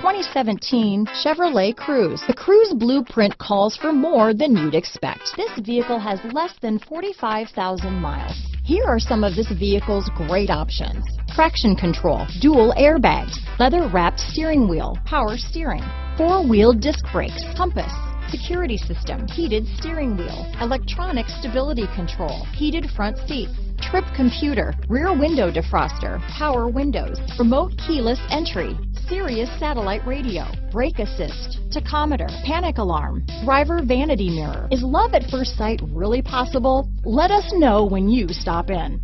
2017 Chevrolet Cruze. The Cruze blueprint calls for more than you'd expect. This vehicle has less than 45,000 miles. Here are some of this vehicle's great options. Traction control, dual airbags, leather wrapped steering wheel, power steering, four wheel disc brakes, compass, security system, heated steering wheel, electronic stability control, heated front seats, trip computer, rear window defroster, power windows, remote keyless entry, Sirius satellite radio, brake assist, tachometer, panic alarm, driver vanity mirror. Is love at first sight really possible? Let us know when you stop in.